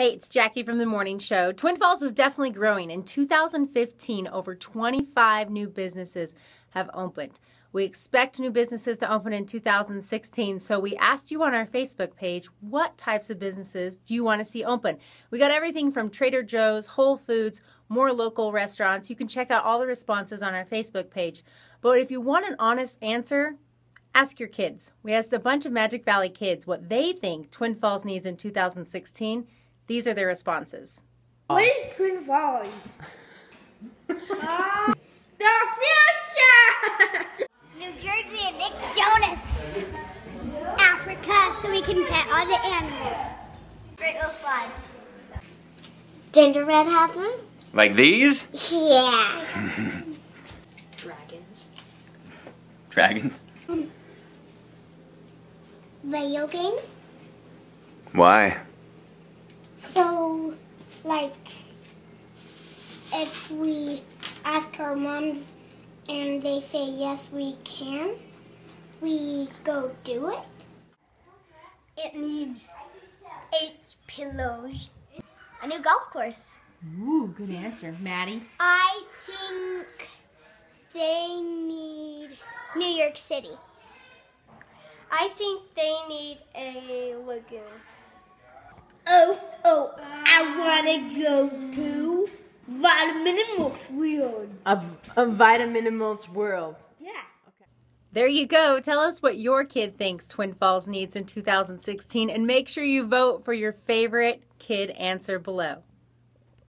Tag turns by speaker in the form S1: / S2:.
S1: Hey, it's Jackie from the Morning Show. Twin Falls is definitely growing. In 2015, over 25 new businesses have opened. We expect new businesses to open in 2016, so we asked you on our Facebook page what types of businesses do you want to see open? We got everything from Trader Joe's, Whole Foods, more local restaurants. You can check out all the responses on our Facebook page. But if you want an honest answer, ask your kids. We asked a bunch of Magic Valley kids what they think Twin Falls needs in 2016 these are their responses.
S2: What is Twin Falls? uh, the future!
S3: New Jersey and Nick Jonas. Africa, so we can pet all the animals. Great Oak Fudge. Gingerbread House.
S4: Like these?
S3: Yeah.
S2: Dragons.
S4: Dragons?
S3: Video games.
S4: Why?
S3: So, like, if we ask our moms and they say yes, we can, we go do it. It needs eight pillows. A new golf course.
S1: Ooh, good answer. Maddie?
S3: I think they need New York City. I think they need a lagoon.
S2: Oh, oh, I want to go to Vitamin and Mulch World.
S1: A, a Vitamin and Mulch World.
S2: Yeah. Okay.
S1: There you go. Tell us what your kid thinks Twin Falls needs in 2016 and make sure you vote for your favorite kid answer below.